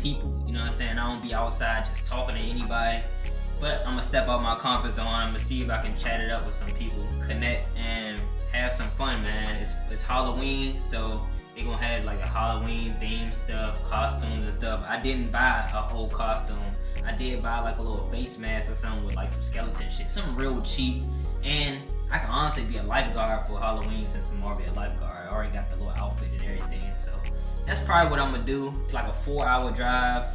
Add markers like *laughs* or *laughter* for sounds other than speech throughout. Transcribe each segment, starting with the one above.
people. You know what I'm saying? I don't be outside just talking to anybody. But I'm gonna step out my comfort zone. I'm gonna see if I can chat it up with some people, connect, and have some fun, man. It's, it's Halloween, so they gonna have like a Halloween theme stuff, costumes and stuff. I didn't buy a whole costume. I did buy like a little face mask or something with like some skeleton shit, something real cheap. And I can honestly be a lifeguard for Halloween since I'm already a lifeguard. I already got the little outfit and everything. So that's probably what I'm gonna do. It's like a four hour drive.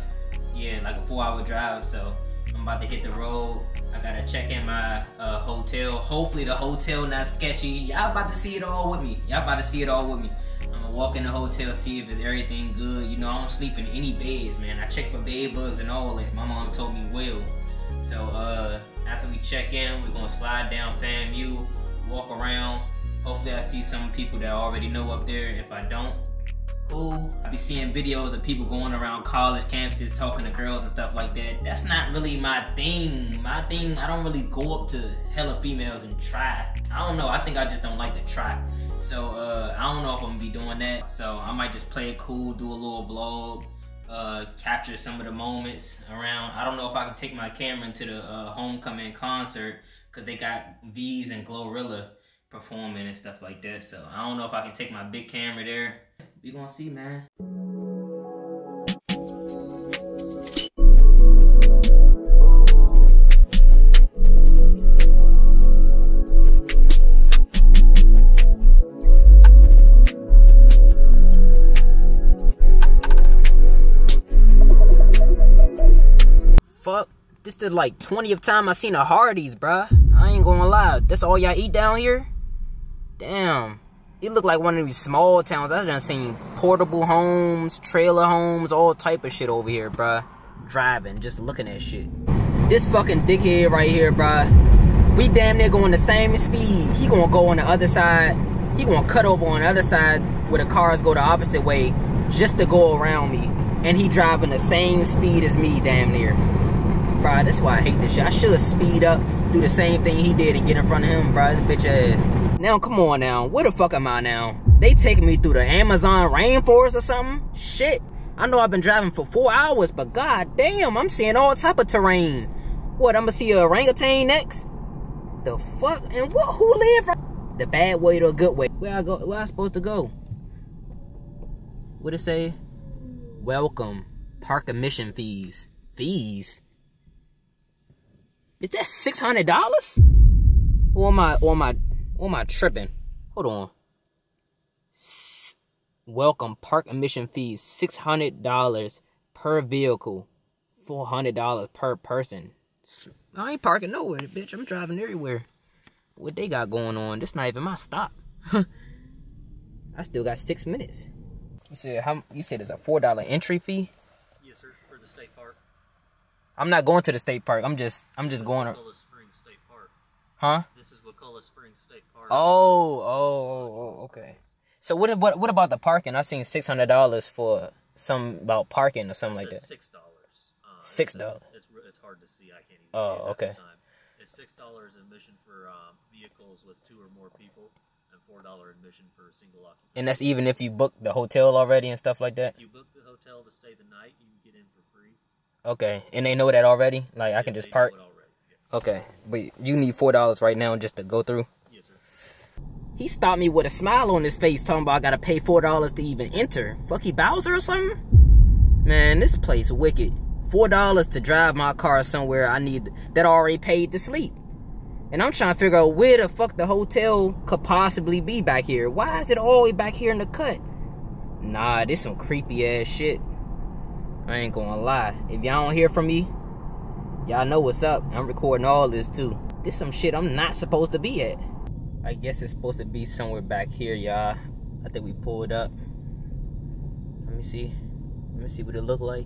Yeah, like a four hour drive. So I'm about to hit the road. I gotta check in my uh, hotel. Hopefully the hotel not sketchy. Y'all about to see it all with me. Y'all about to see it all with me. I'm gonna walk in the hotel, see if it's everything good. You know, I don't sleep in any beds, man. I check for bed bugs and all that. My mom told me well. So uh, after we check in, we're gonna slide down FAMU, walk around. Hopefully I see some people that I already know up there. If I don't, cool. I be seeing videos of people going around college campuses talking to girls and stuff like that. That's not really my thing. My thing, I don't really go up to hella females and try. I don't know, I think I just don't like to try. So uh, I don't know if I'm gonna be doing that. So I might just play it cool, do a little vlog, uh, capture some of the moments around. I don't know if I can take my camera into the uh, homecoming concert because they got Veeze and Glorilla performing and stuff like that. So I don't know if I can take my big camera there we gonna see, man. Fuck. This the like 20th time I seen a Hardee's, bruh. I ain't gonna lie. That's all y'all eat down here? Damn. It looked like one of these small towns. I done seen portable homes, trailer homes, all type of shit over here, bruh. Driving, just looking at shit. This fucking dickhead right here, bruh. We damn near going the same speed. He gonna go on the other side. He gonna cut over on the other side where the cars go the opposite way just to go around me. And he driving the same speed as me, damn near. Bruh, that's why I hate this shit. I should speed up, do the same thing he did and get in front of him, bruh. This bitch ass. Now, come on now. Where the fuck am I now? They taking me through the Amazon rainforest or something? Shit. I know I've been driving for four hours, but god damn, I'm seeing all type of terrain. What, I'm gonna see a orangutan next? The fuck? And what, who live right? The bad way or good way? Where I go, where I supposed to go? What it say? Welcome. Park admission fees. Fees? Is that $600? Or am I, or am I, or am I tripping? Hold on. S welcome park admission fees $600 per vehicle. $400 per person. I ain't parking nowhere, bitch. I'm driving everywhere. What they got going on? This not even my stop. *laughs* I still got six minutes. You said how? You said it's a four dollar entry fee. Yes, sir, for the state park. I'm not going to the state park. I'm just I'm just going. Springs State Park. Huh? This is Wakulla Springs State Park. Oh, oh, oh, oh, okay. So what what what about the parking? I seen six hundred dollars for some about parking or something like that. Six dollars. Uh, six dollars. It's, it's hard to see. I can't even. Oh, okay. Time. It's six dollars admission for um, vehicles with two or more people, and four dollar admission for single occupant. And that's even if you book the hotel already and stuff like that. If you book the hotel to stay the night, you can get in for free. Okay, and they know that already. Like I can just park. Okay, but you need four dollars right now just to go through. Yes, sir. He stopped me with a smile on his face, talking about I gotta pay four dollars to even enter. Fucky Bowser or something? Man, this place wicked. Four dollars to drive my car somewhere I need that I already paid to sleep. And I'm trying to figure out where the fuck the hotel could possibly be back here. Why is it all the way back here in the cut? Nah, this some creepy ass shit. I ain't gonna lie. If y'all don't hear from me, y'all know what's up. I'm recording all this too. This some shit I'm not supposed to be at. I guess it's supposed to be somewhere back here, y'all. I think we pulled up. Let me see. Let me see what it look like.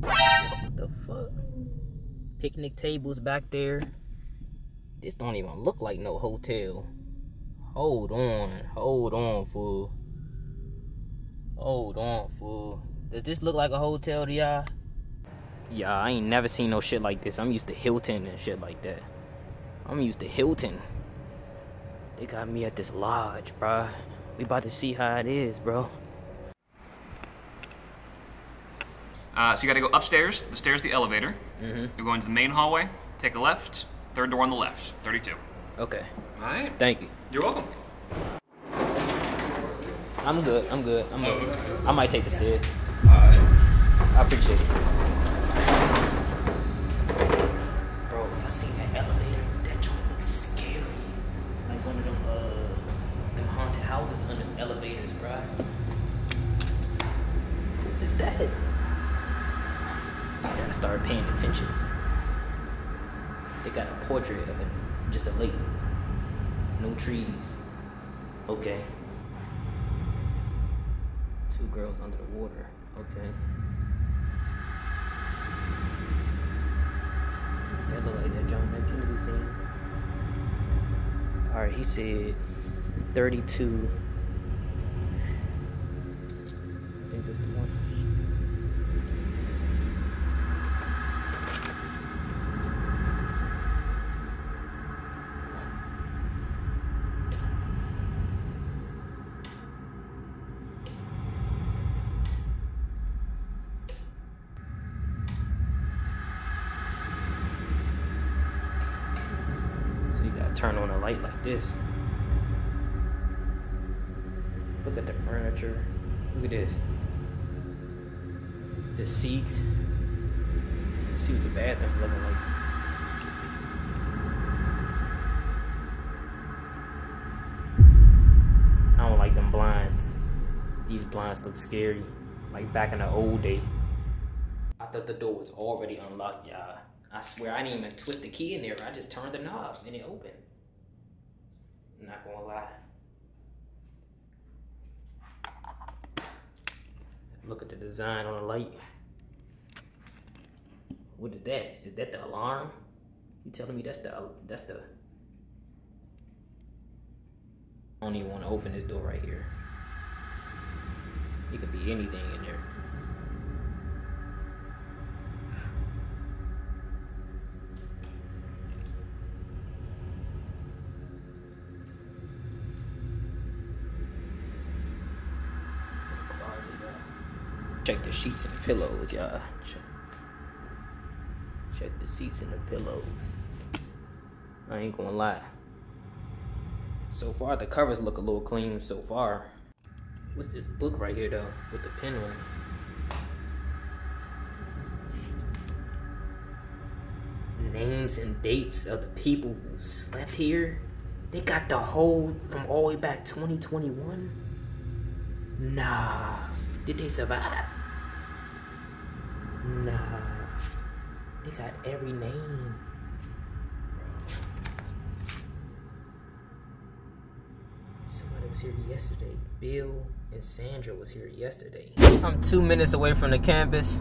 What the fuck? Picnic tables back there. This don't even look like no hotel. Hold on. Hold on, fool. Hold on, fool. Does this look like a hotel to y'all? Yeah, I ain't never seen no shit like this. I'm used to Hilton and shit like that. I'm used to Hilton. They got me at this lodge, bruh. We about to see how it is, bro. Uh, so you got to go upstairs. The stairs, the elevator. Mm-hmm. You're going to the main hallway. Take a left. Third door on the left. 32. Okay. All right. Thank you. You're welcome. I'm good. I'm good. I'm Oh, good. okay. I might take the stairs. All right. I appreciate it. Houses under elevators, bro. Who is that? You gotta start paying attention. They got a portrait of it, just a lake. No trees. Okay. Two girls under the water. Okay. That look like that John F. Kennedy scene. Alright, he said 32. I think that's the one. So you gotta turn on a light like this. Look at the furniture. Look at this. The seats. See what the bathroom looking like. I don't like them blinds. These blinds look scary. Like back in the old day. I thought the door was already unlocked, y'all. I swear I didn't even twist the key in there. I just turned the knob and it opened. Not gonna lie. Look at the design on the light. What is that? Is that the alarm? You telling me that's the that's the I don't even want to open this door right here. It could be anything in there. Sheets and pillows, y'all. Check, check the seats and the pillows. I ain't gonna lie. So far, the covers look a little clean so far. What's this book right here, though, with the pen on it? Names and dates of the people who slept here. They got the whole from all the way back 2021. Nah. Did they survive? Nah. They got every name. Somebody was here yesterday. Bill and Sandra was here yesterday. I'm two minutes away from the campus.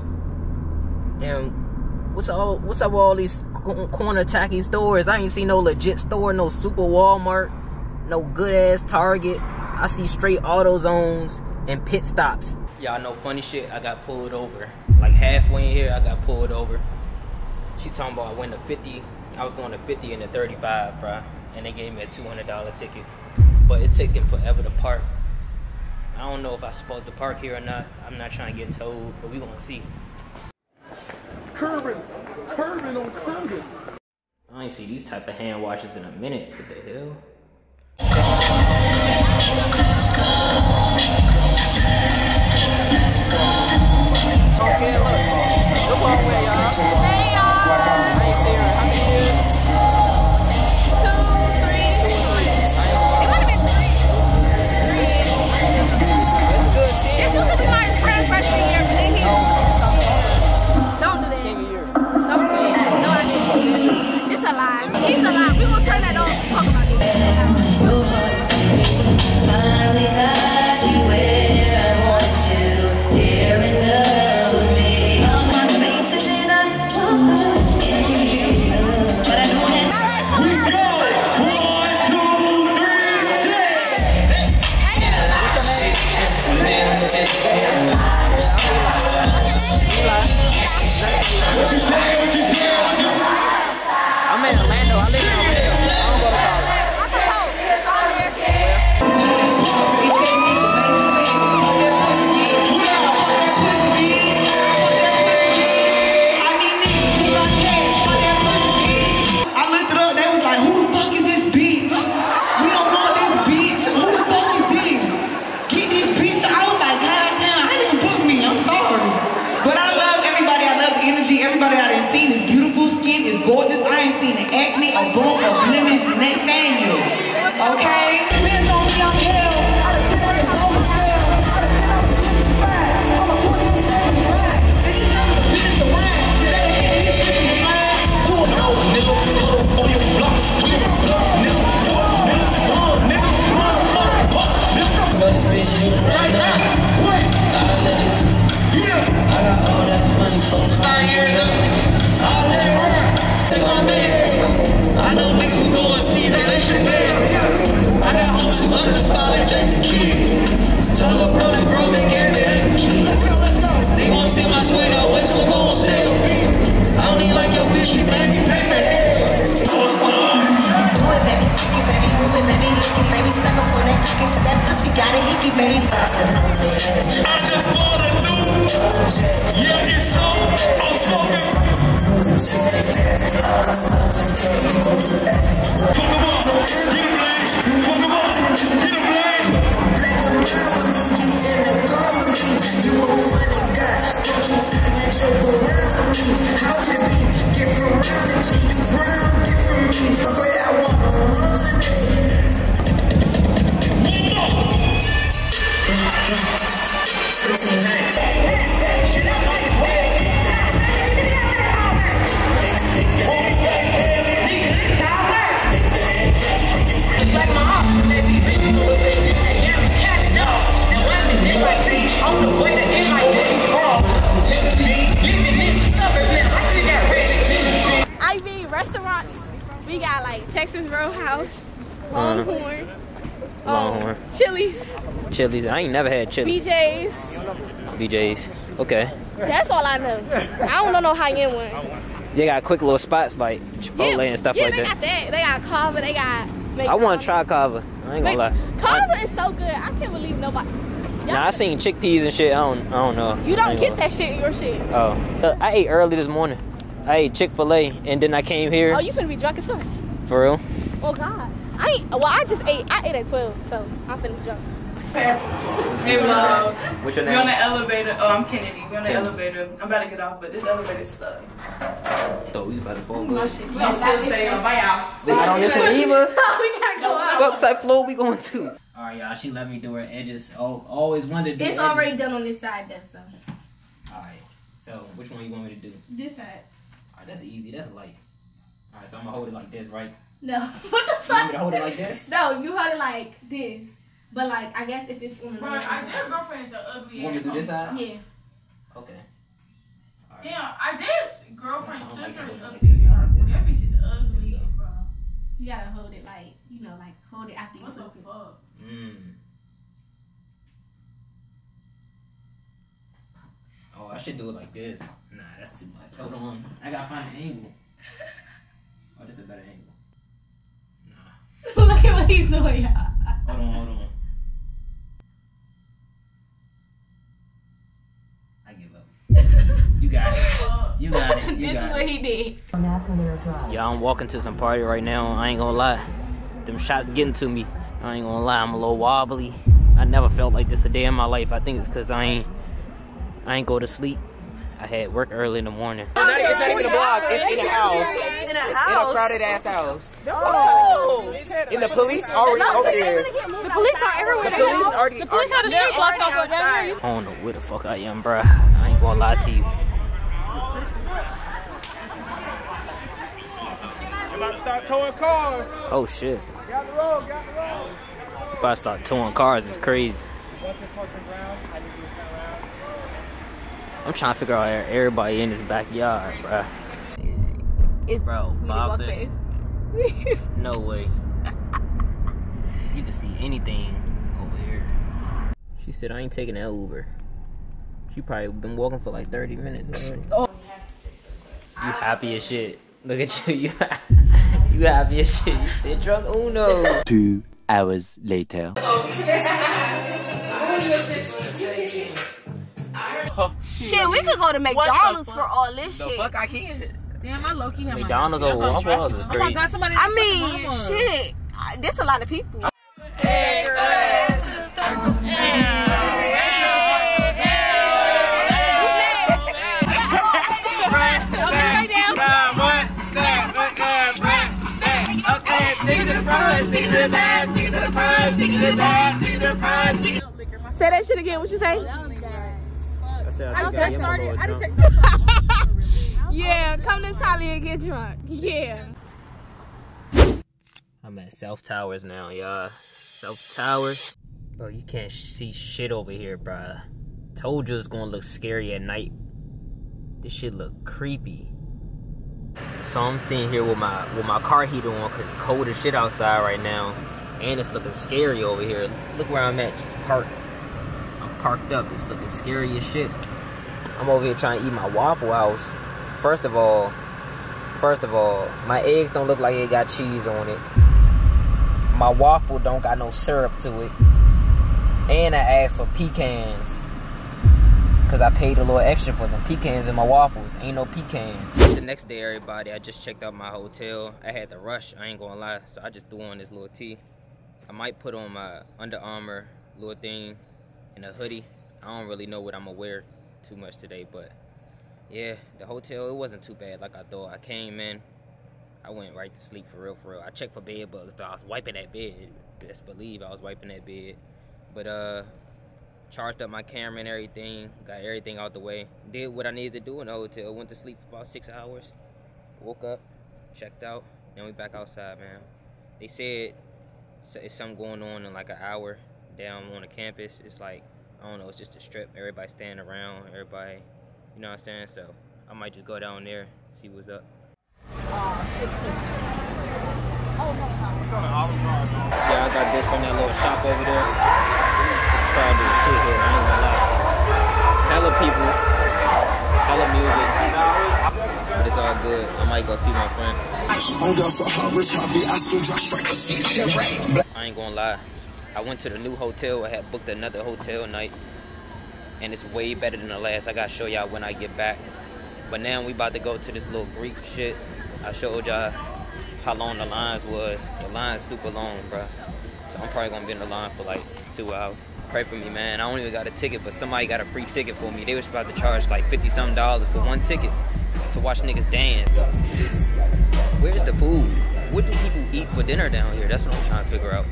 And what's all what's up with all these corner tacky stores? I ain't seen no legit store, no super Walmart, no good ass Target. I see straight auto zones and pit stops. Y'all know funny shit, I got pulled over. Like halfway in here, I got pulled over. She talking about I went to 50. I was going to 50 and to 35, bro. And they gave me a $200 ticket. But it took them forever to park. I don't know if I'm supposed to park here or not. I'm not trying to get towed, but we gonna see. Curbing, curbing on curbing. I ain't see these type of hand washes in a minute. What the hell? Okay, look. Texas Roadhouse, Longhorn, um, Longhorn. Chili's, Chili's. I ain't never had chili. BJ's. BJ's. Okay. That's all I know. I don't know no high end ones. They got quick little spots like Chipotle and stuff yeah, like they got that. They got Carver. They got. I want to try Cava. I ain't gonna lie. Carver is so good. I can't believe nobody. Nah, I seen chickpeas and shit. I don't. I don't know. you don't get that shit in your shit. Oh, Uh, I ate early this morning. I ate Chick Fil A and then I came here Oh, you finna be drunk as fuck. For real. Oh God. I ain't. Well, I just ate. I ate at twelve, so I'm finna be drunk. Hey, vlogs. What's your name? We on the elevator. Oh, I'm Kennedy. We on the elevator. I'm about to get off, but this elevator sucks. Thought we was about to fall My good. shit. You still stay on. Bye, y'all. We not on this one *laughs* either. we gotta go out. What type floor we going to? All right, y'all. She let me do her edges. Oh, always wanted to do. It's edges. already done on this side though, so. All right. So which one you want me to do? This side. All right, that's easy. That's light. All right, so I'm gonna hold it like this, right? No. *laughs* what the You want me fuck? to hold it like this? No, you hold it like this. But like, I guess if it's on the Bro, side. Isaiah's girlfriend is an ugly You want me to do this side? Yeah. Okay. All right. Damn, Isaiah's girlfriend's I like sister that is one. ugly. That bitch is ugly, bro. You gotta hold it like, you know, like hold it. I think What so. the fuck? Mm. Oh, I should do it like this. Nah, that's too much. Hold on. I gotta find an angle. *laughs* Oh, this a better angle. Nah. *laughs* Look at what he's doing. *laughs* Hold on, hold on. I give up. You got it. *laughs* You got it. You this is got what it. he did. Yeah, I'm walking to some party right now. I ain't gonna lie. Them shots getting to me. I ain't gonna lie. I'm a little wobbly. I never felt like this a day in my life. I think it's cause I ain't I ain't go to sleep. I had work early in the morning. It's not, it's not even a block. It's in a house. In a In a crowded ass house. Oh. And the police already over there. The police are everywhere. The police already. The police had a street blocked off down here. I don't know where the fuck I am, bruh. I ain't gonna lie to you. About to start towing cars. Oh shit. Got the road, got the road. If I start towing cars, it's crazy. Once this one turns around, I need you to turn around. I'm trying to figure out everybody in this backyard, bruh. It's Bro, we can boxes. *laughs* No way. You can see anything over here. She said I ain't taking that Uber. She probably been walking for like 30 minutes already. Oh. You happy as shit. Look at you. *laughs* You, you happy as shit. You said drunk Uno. Two hours later. *laughs* Shit, we could go to McDonald's for all this The shit. fuck I can't. Damn, I low key have McDonald's over Waffle House is Oh my god, somebody. I mean, shit. I- There's a lot of people. Say that shit again. What you say? I said I I think I just am a started. little I drunk. just Yeah, come to Tally and get drunk. Yeah. I'm at South Towers now, y'all. South Towers. Bro, you can't see shit over here, bro. Told you it's gonna look scary at night. This shit look creepy. So I'm sitting here with my with my car heater on cause it's cold as shit outside right now. And it's looking scary over here. Look where I'm at, just parked. I'm parked up. It's looking scary as shit. I'm over here trying to eat my Waffle House. First of all, first of all, my eggs don't look like it got cheese on it. My waffle don't got no syrup to it. And I asked for pecans. Cause I paid a little extra for some pecans in my waffles. Ain't no pecans. The next day, everybody. I just checked out my hotel. I had to rush. I ain't gonna lie. So I just threw on this little tee. I might put on my Under Armour little thing and a hoodie. I don't really know what I'm gonna wear too much today, but yeah, the hotel it wasn't too bad like I thought. I came in, I went right to sleep for real, for real. I checked for bed bugs though. I was wiping that bed. Best believe I was wiping that bed. But uh, charged up my camera and everything. Got everything out the way. Did what I needed to do in the hotel. Went to sleep for about six hours. Woke up, checked out. Then we back outside, man. They said it's something going on in like an hour down on the campus. It's like I don't know. It's just a strip. Everybody standing around. Everybody, you know what I'm saying? So I might just go down there, see what's up. Yeah, I got this from that little shop over there. It's crowded as shit here, I ain't gonna lie. Hella people, hella music. But it's all good. I might go see my friend. I ain't gonna lie. I went to the new hotel. I had booked another hotel night. And it's way better than the last. I gotta show y'all when I get back. But now we about to go to this little Greek shit. I showed y'all how long the lines was. The line's super long, bro. So I'm probably gonna be in the line for like two hours. Pray for me, man. I don't even got a ticket, but somebody got a free ticket for me. They was about to charge like 50 something dollars for one ticket to watch niggas dance. *laughs* Where's the food? What do people eat for dinner down here? That's what I'm trying to figure out.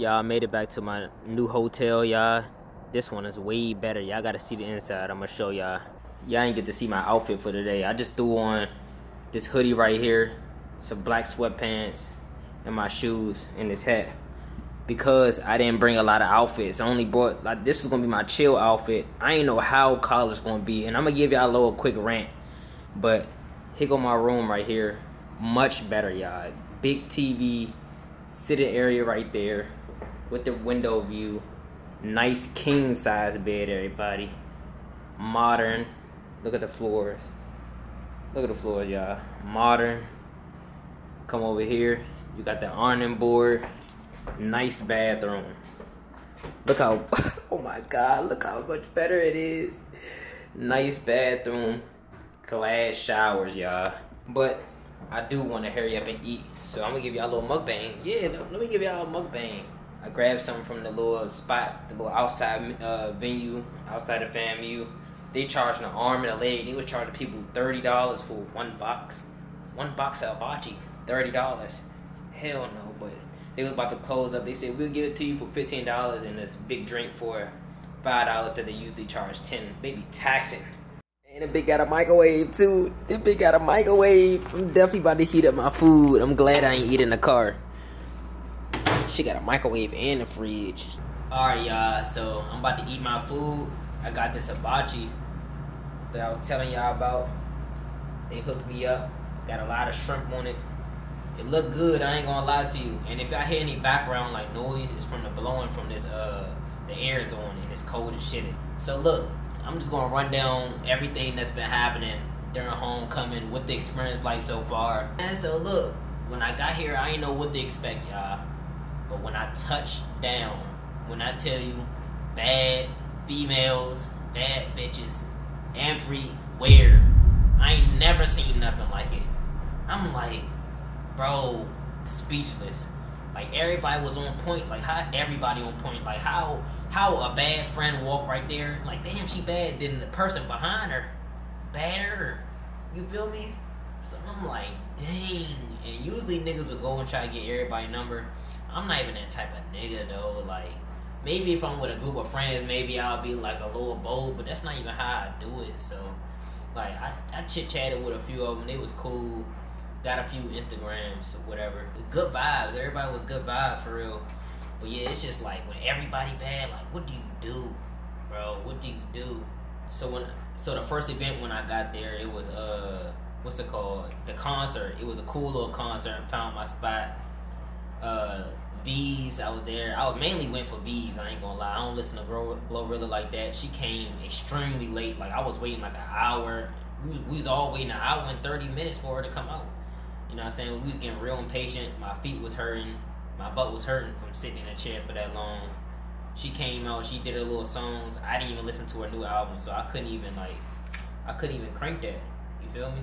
Y'all made it back to my new hotel, y'all. This one is way better. Y'all gotta see the inside. I'm gonna show y'all. Y'all ain't get to see my outfit for today. I just threw on this hoodie right here, some black sweatpants, and my shoes, and this hat. Because I didn't bring a lot of outfits. I only brought, like, this is gonna be my chill outfit. I ain't know how college gonna be. And I'm gonna give y'all a little quick rant. But here go my room right here. Much better, y'all. Big TV, sitting area right there with the window view. Nice king size bed, everybody. Modern. Look at the floors. Look at the floors, y'all. Modern. Come over here. You got the awning board. Nice bathroom. Look how, *laughs* oh my God, look how much better it is. Nice bathroom. Glass showers, y'all. But I do want to hurry up and eat. So I'm going to give y'all a little mukbang. Yeah, let me give y'all a mukbang. I grabbed something from the little spot, the little outside uh, venue, outside of FAMU. They charging an arm and a leg. They was charging people thirty dollars for one box, one box of thirty dollars. Hell no, but they was about to close up. They said we'll give it to you for fifteen dollars and this big drink for five dollars that they usually charge ten. Baby taxing. And the big got a microwave too. The big got a microwave. I'm definitely about to heat up my food. I'm glad I ain't eating the car. She got a microwave and a fridge. Alright, y'all. So I'm about to eat my food. I got this hibachi that I was telling y'all about. They hooked me up. Got a lot of shrimp on it. It looked good. I ain't gonna lie to you. And if I hear any background like noise, it's from the blowing from this. Uh, the air is on and it's cold and shit. So look, I'm just gonna run down everything that's been happening during homecoming, what the experience like so far. And so look, when I got here, I ain't know what to expect, y'all. But when I touched down, when I tell you bad females, bad bitches, everywhere, I ain't never seen nothing like it. I'm like, bro, speechless. Like everybody was on point. Like how everybody on point. Like how how a bad friend walk right there. Like damn, she bad. Then the person behind her badder. You feel me? So I'm like, dang. And usually niggas will go and try to get everybody number. I'm not even that type of nigga though. Like maybe if I'm with a group of friends, maybe I'll be like a little bold. But that's not even how I do it. So like I, I chit chatted with a few of them. They was cool. Got a few Instagrams or whatever. Good vibes. Everybody was good vibes for real. But yeah, it's just like when everybody bad, like what do you do, bro? What do you do? So when so the first event when I got there, it was uh what's it called? The concert. It was a cool little concert. Found my spot. Uh, Veeze. out there. I mainly went for Veeze. I ain't gonna lie. I don't listen to Glo- Glorilla like that. She came extremely late. Like I was waiting like an hour. We, we was all waiting an hour and thirty minutes for her to come out. You know what I'm saying? We was getting real impatient. My feet was hurting. my butt was hurting from sitting in a chair for that long. She came out, she did her little songs. I didn't even listen to her new album, so I couldn't even like, I couldn't even crank that. You feel me?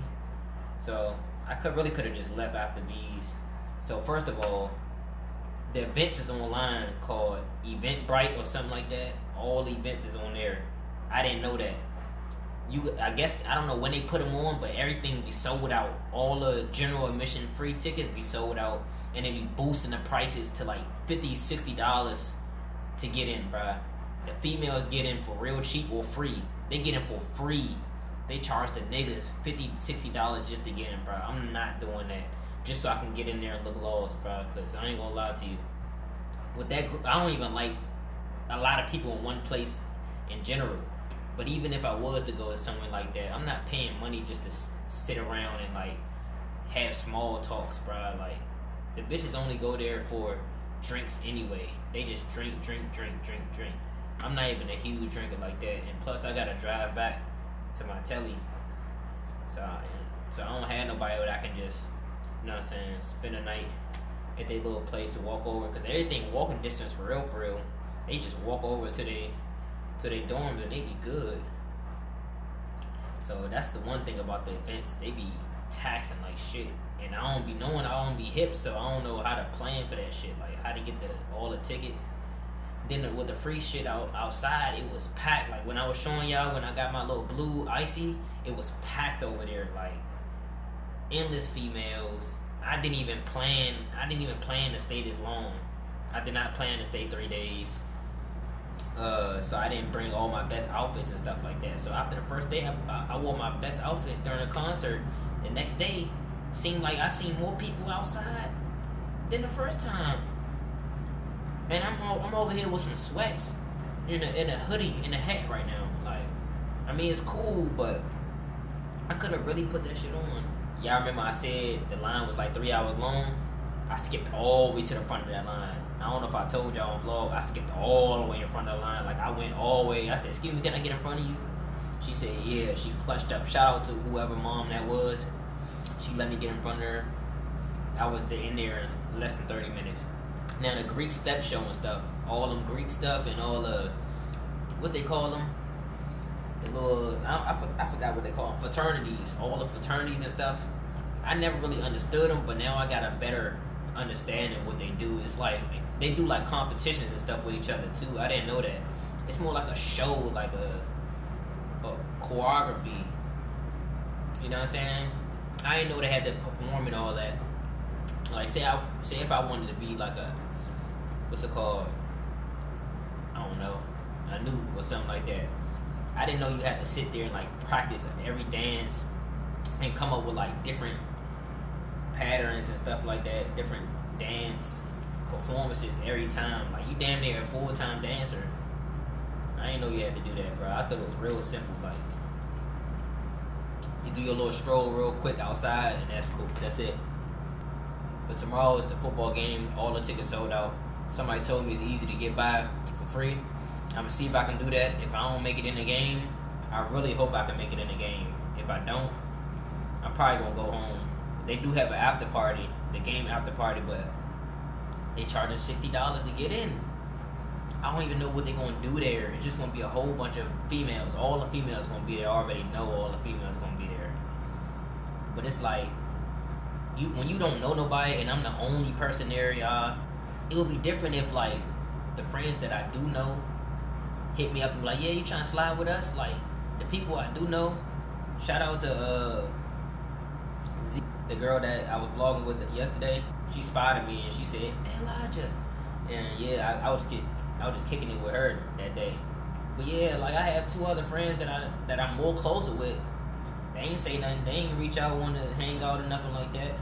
So I could really could have just left after Veeze. So first of all, the events is online called Eventbrite or something like that. All events is on there. I didn't know that. You, I guess I don't know when they put them on, but everything be sold out. All the general admission free tickets be sold out, and they be boosting the prices to like 50 60 dollars to get in, bruh. The females get in for real cheap or free. They get in for free. They charge the niggas 50 60 dollars just to get in, bruh. I'm not doing that just so I can get in there and look lost, bro. Cause I ain't gonna lie to you. With that, group, I don't even like a lot of people in one place in general. But even if I was to go to somewhere like that, I'm not paying money just to s- sit around and like have small talks, bro. Like the bitches only go there for drinks anyway. They just drink, drink, drink, drink, drink. I'm not even a huge drinker like that, and plus I gotta drive back to my telly, so so I don't have nobody that I can just know what I'm saying, spend a night at their little place and walk over because everything walking distance for real, for real. They just walk over to they to their dorms and they be good. So that's the one thing about the events. They be taxing like shit. And I don't be knowing I don't be hip, so I don't know how to plan for that shit. Like how to get the all the tickets. Then with the free shit out outside, it was packed. Like when I was showing y'all when I got my little blue icy, it was packed over there. Like endless females. I didn't even plan. I didn't even plan to stay this long. I did not plan to stay three days. Uh, so I didn't bring all my best outfits and stuff like that. So after the first day, I, I wore my best outfit during the concert. The next day, seemed like I seen more people outside than the first time. Man, I'm I'm over here with some sweats, in a in a hoodie, in a hat right now. Like, I mean, it's cool, but I could have really put that shit on. Y'all remember I said the line was like three hours long? I skipped all the way to the front of that line. I don't know if I told y'all on vlog. I skipped all the way in front of the line. Like I went all the way. I said, "Excuse me, can I get in front of you?" She said, "Yeah." She clutched up. Shout out to whoever mom that was. She let me get in front of her. I was in there in less than thirty minutes. Now the Greek step show and stuff, all them Greek stuff and all the what they call them, the little I, I, I forgot what they call them, fraternities, all the fraternities and stuff. I never really understood them, but now I got a better understanding what they do. It's like they do like competitions and stuff with each other too. I didn't know that. It's more like a show, like a, a choreography. You know what I'm saying? I didn't know they had to perform and all that. Like say I say if I wanted to be like a what's it called? I don't know, a new or something like that. I didn't know you had to sit there and like practice every dance and come up with like different patterns and stuff like that, different dance performances every time. Like you damn near a full time dancer. I didn't know you had to do that, bro. I thought it was real simple. Like you do your little stroll real quick outside, and that's cool. That's it. But tomorrow is the football game. All the tickets sold out. Somebody told me it's easy to get by for free. I'm gonna see if I can do that. If I don't make it in the game, I really hope I can make it in the game. If I don't, I'm probably gonna go home. They do have an after party, the game after party, but they charging sixty dollars to get in. I don't even know what they're gonna do there. It's just gonna be a whole bunch of females. All the females gonna be there. I already know all the females gonna be there. But it's like you when you don't know nobody and I'm the only person there, y'all. It would be different if like the friends that I do know hit me up and be like, yeah, you trying to slide with us? Like the people I do know. Shout out to uh, Z, the girl that I was vlogging with yesterday. She spotted me and she said, hey, Elijah. And yeah, I, I was just I was just kicking it with her that day. But yeah, like I have two other friends that I that I'm more closer with. They ain't say nothing. They ain't reach out, want to hang out or nothing like that.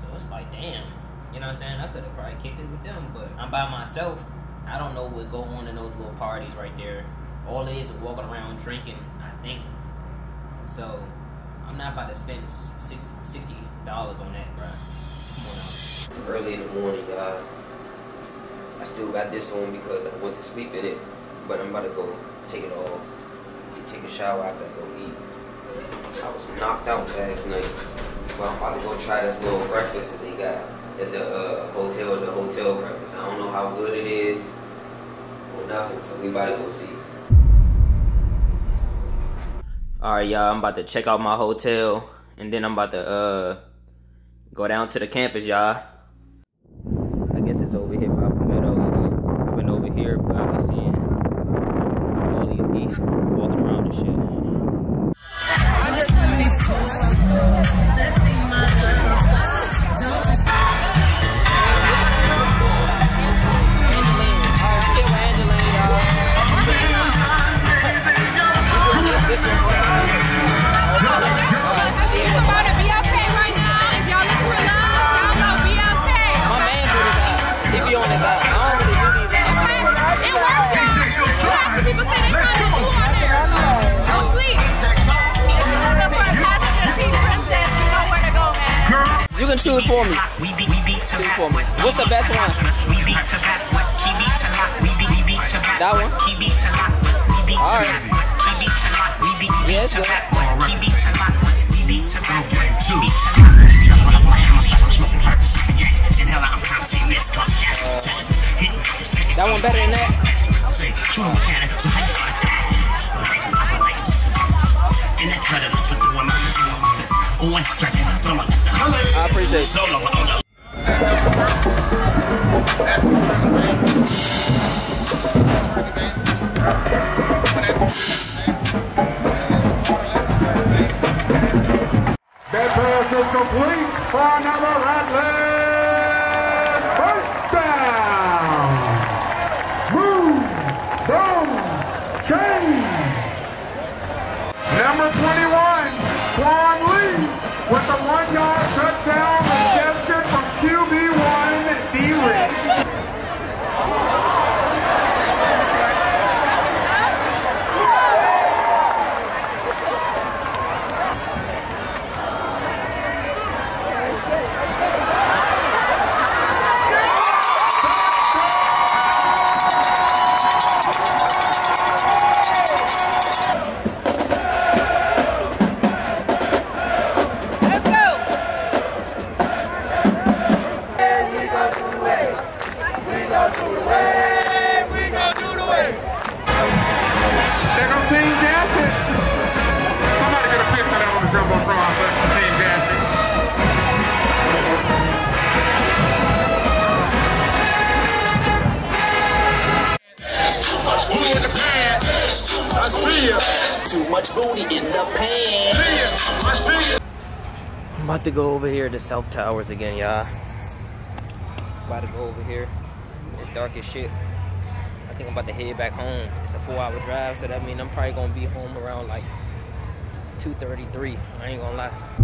So it's like, damn. You know what I'm saying? I could have probably kicked it with them, but I'm by myself. I don't know what go on in those little parties right there. All it is is walking around drinking, I think. So I'm not about to spend six, sixty dollars on that, bro. It's early in the morning, y'all. I still got this on because I went to sleep in it, but I'm about to go take it off and take a shower after I go eat. I was knocked out last night, but I'm about to go try this little breakfast that they got. At the uh, hotel, the hotel breakfast. I don't know how good it is or nothing, so we about to go see. All right, y'all. I'm about to check out my hotel, and then I'm about to uh go down to the campus, y'all. I guess it's over here You can choose for me. Choose for me. What's the best one? That one? Alright. Yeah, it's good. That one better than that? Appreciate. That pass is complete for another Rattlers first down. Move, boom, chains. Number 21, Quan Too much booty in the pan. I'm about to go over here to South Towers again, y'all. About to go over here. It's dark as shit. I think I'm about to head back home. It's a four-hour drive, so that means I'm probably gonna be home around like 2:33. I ain't gonna lie.